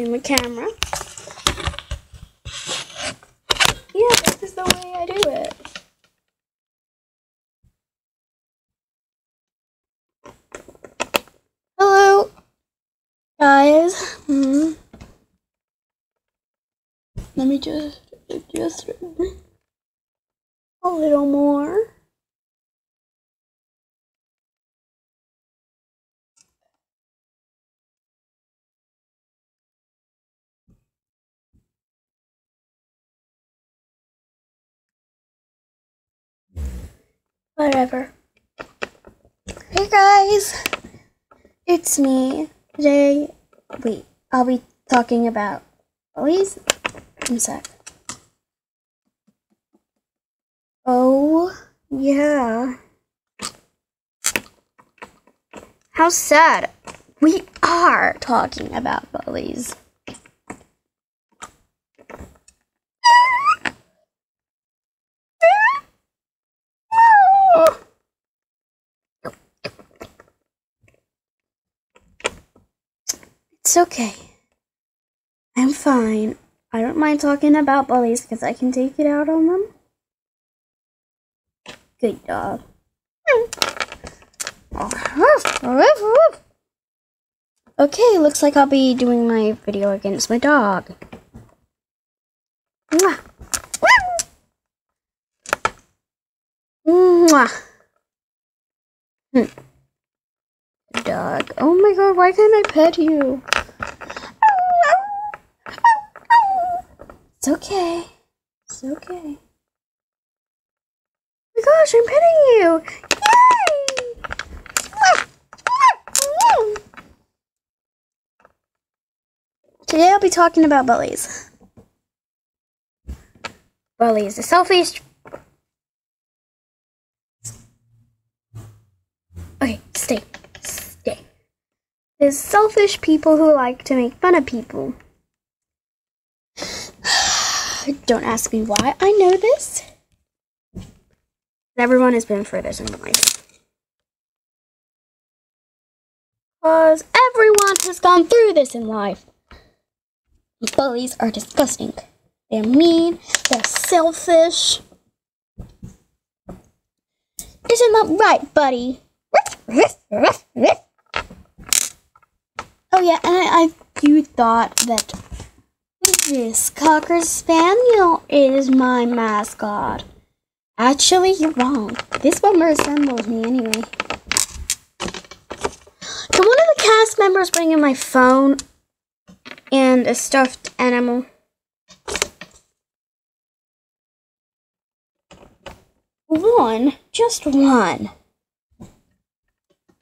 adjusting the camera. Yeah, this is the way I do it. Hello, guys. Hmm. Let me just adjust it a little more. Whatever. Hey guys, it's me. Today, wait, I'll be talking about bullies. One sec. Oh, yeah. How sad. We are talking about bullies. It's okay. I'm fine. I don't mind talking about bullies because I can take it out on them. Good dog. Okay, looks like I'll be doing my video against my dog. Mwah. Mwah. Hmm. Dog. Oh my god, why can't I pet you? Okay. It's okay. Oh my gosh, I'm petting you! Yay! Today I'll be talking about bullies. Bullies, the selfish. Okay, stay. Stay. There's selfish people who like to make fun of people. Don't ask me why I know this. Everyone has been through this in life. Because everyone has gone through this in life. Bullies are disgusting. They're mean, they're selfish. Isn't that right, buddy? Oh yeah, and I, I you thought that this Cocker Spaniel is my mascot. Actually, you're wrong. This one resembles me anyway. Can one of the cast members bring in my phone and a stuffed animal? One? Just one.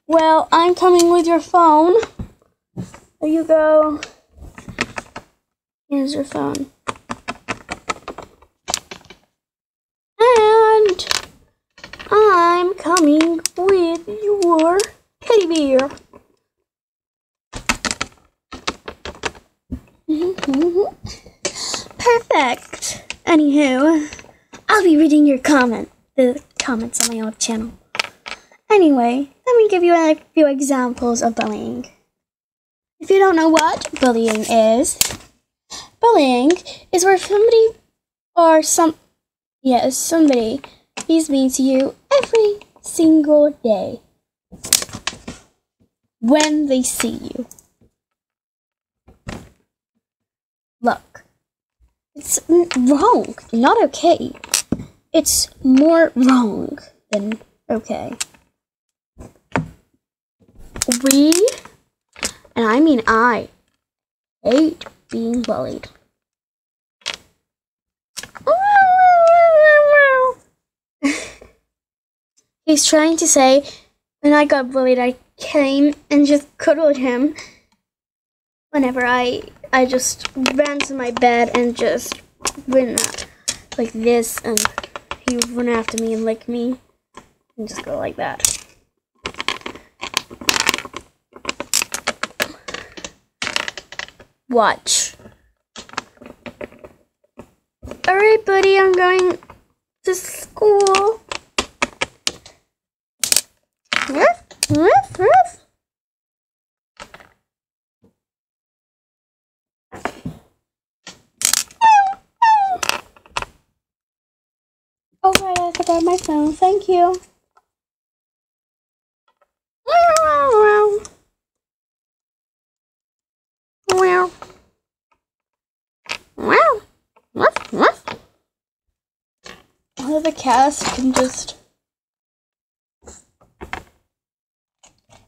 Well, I'm coming with your phone. There you go. Here's your phone. And I'm coming with your teddy bear. Perfect. Anywho, I'll be reading your comment, the comments on my old channel. Anyway, let me give you a few examples of bullying. If you don't know what bullying is, bullying is where somebody or some, yes, somebody is mean to you every single day when they see you. Look, it's wrong, not okay. It's more wrong than okay. We, and I mean I, hate being bullied. He's trying to say, when I got bullied, I came and just cuddled him. Whenever I, I just ran to my bed and just went like this, and he run after me and lick me, and just go like that. watch. Alright, buddy, I'm going to school. Ruff, ruff, ruff. Oh, right, I forgot my phone. Thank you. The cast can just.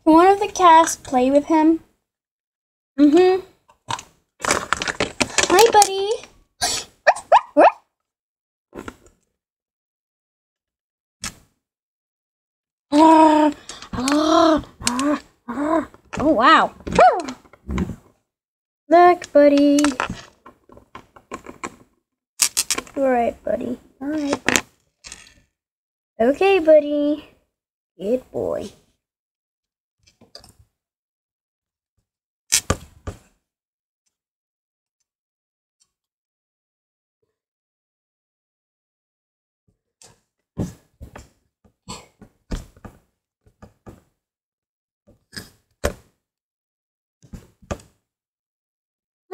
Can one of the cast play with him? Mm-hmm. Hi, buddy. Oh, wow. Look, buddy. Alright, buddy. Alright. Okay, buddy. Good boy.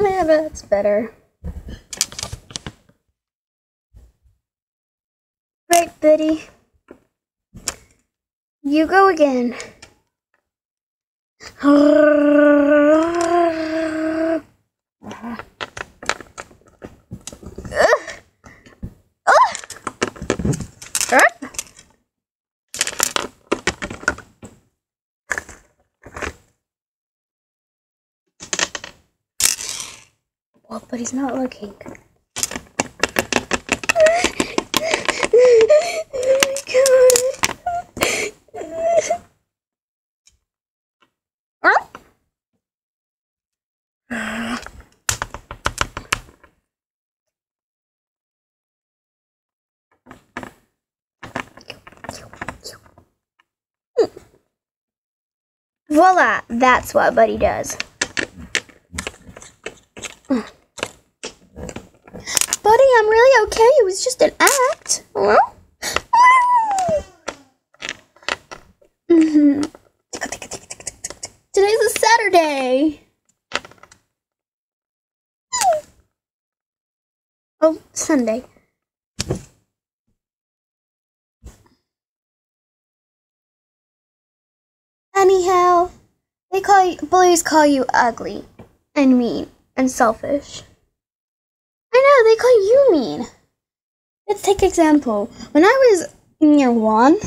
Yeah, that's better. Right, Buddy. You go again. Well, but he's not looking. oh my god. Voila, that's what Buddy does. Buddy, I'm really okay. It was just an act. Mhm. Today's a Saturday. Oh, Sunday. Anyhow, they call you, bullies call you ugly and mean and selfish. I know, they call you mean. Let's take example. When I was in year one,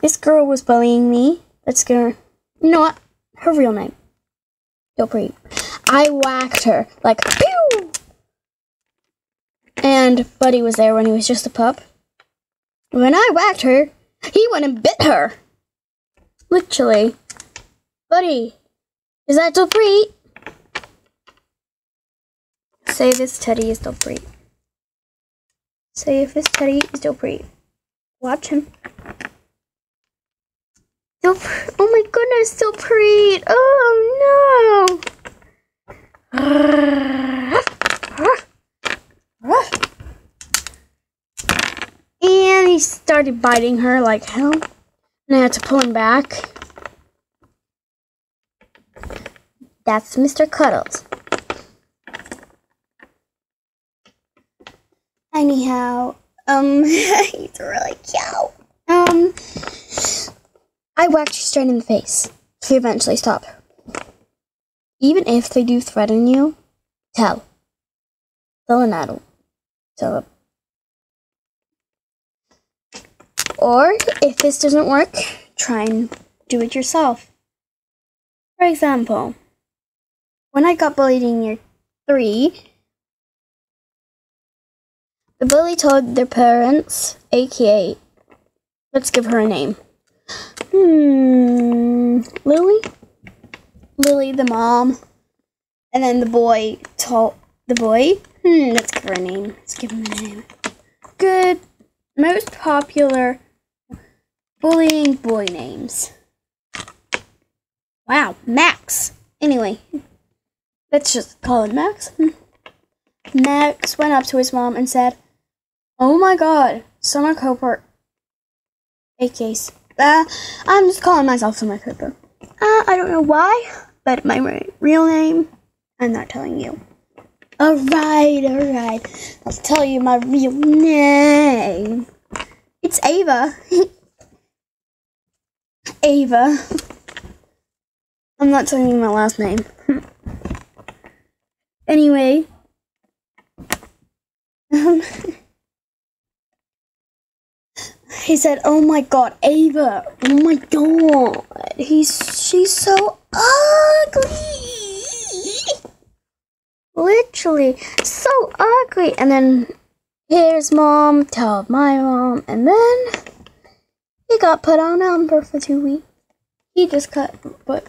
this girl was bullying me. Let's go. You know what? Her real name. Dilpreet. I whacked her like pew. And Buddy was there when he was just a pup. When I whacked her, he went and bit her. Literally. Buddy, is that Dilpreet? Say this teddy is Dilpreet. Say if this teddy is Dilpreet. Watch him. Oh my goodness, Dilpreet. Oh no. And he started biting her like hell. And I had to pull him back. That's Mr. Cuddles. Anyhow, um, he's really cute. Um, I whacked you straight in the face. To eventually stop. Even if they do threaten you, tell. Tell an adult. Tell them. Or if this doesn't work, try and do it yourself. For example, when I got bullied in year three, the bully told their parents, aka, let's give her a name. Hmm, Lily? Lily, the mom. And then the boy told the boy, hmm, let's give her a name. Let's give him a name. Good, most popular bullying boy names. Wow, Max. Anyway, let's just call him Max. Max went up to his mom and said, Oh my god, Summer Cooper. A case. Uh, I'm just calling myself Summer Cooper. Uh, I don't know why, but my real name, I'm not telling you. Alright, alright. I'll tell you my real name. It's Ava. Ava. I'm not telling you my last name. Anyway. Um, he said, "Oh my God, Ava! Oh my God, he's she's so ugly, literally so ugly." And then here's mom told my mom, and then he got put on Amber for two weeks. He just cut, but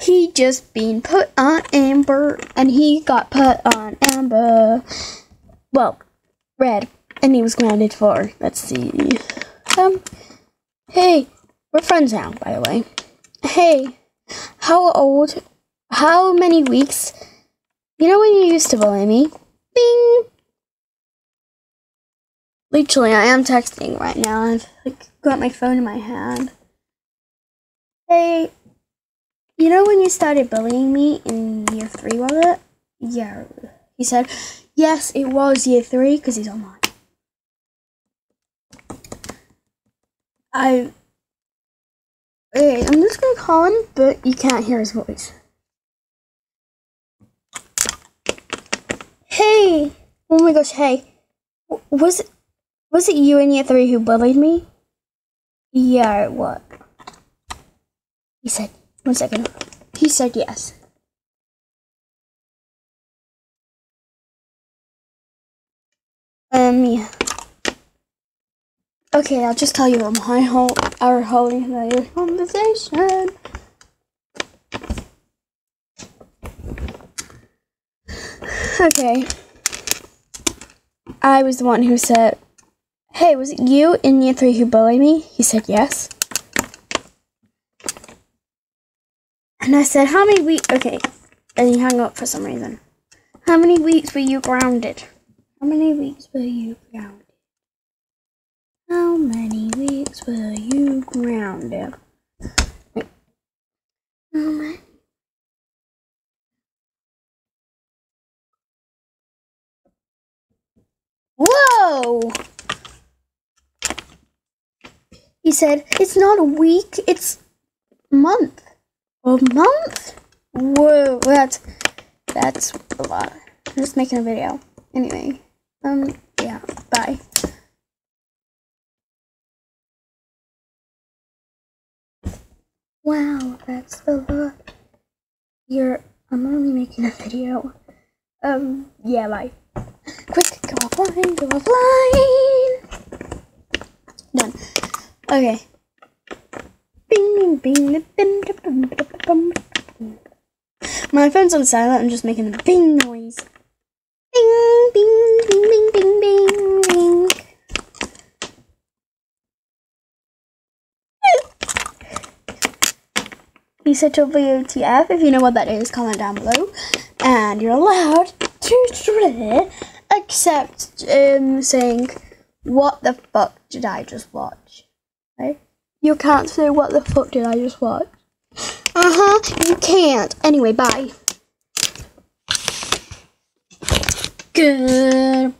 he just been put on Amber, and he got put on Amber. Well, red, and he was grounded for. Let's see. Um, hey, we're friends now, by the way. Hey, how old? How many weeks? You know when you used to bully me? Bing. Literally, I am texting right now. I've like got my phone in my hand. Hey, you know when you started bullying me in year three, was it? Yeah. He said, yes, it was year three because he's online. I. Okay, I'm just gonna call him, but you can't hear his voice. Hey! Oh my gosh, hey. Was it, was it you in year three who bullied me? Yeah, what? He said, one second. He said yes. Um, yeah. Okay, I'll just tell you on my whole our whole entire conversation. Okay. I was the one who said, Hey, was it you in year three who bullied me? He said yes. And I said, How many weeks? Okay. And he hung up for some reason. How many weeks were you grounded? How many weeks were you grounded? How many weeks were you grounded? Whoa! He said, it's not a week, it's a month. A month? Whoa, that's, that's a lot. I'm just making a video. Anyway, um, yeah, bye. Wow, that's a lot. You're, I'm only making a video. Um, yeah, bye. Quick, go offline, go offline. Done. Okay. My phone's on silent. I'm just making a bing noise. Bing, bing, bing, bing, bing, bing, bing. He said to WTF. If you know what that is, comment down below. And you're allowed to accept um, saying, What the fuck did I just watch? Okay? You can't say, What the fuck did I just watch? Uh huh, you can't. Anyway, bye. Good.